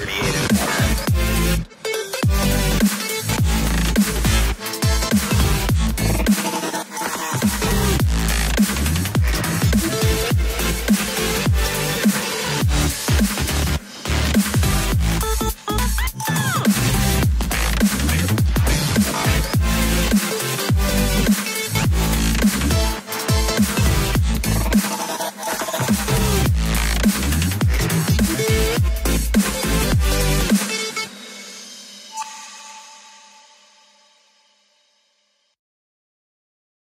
38.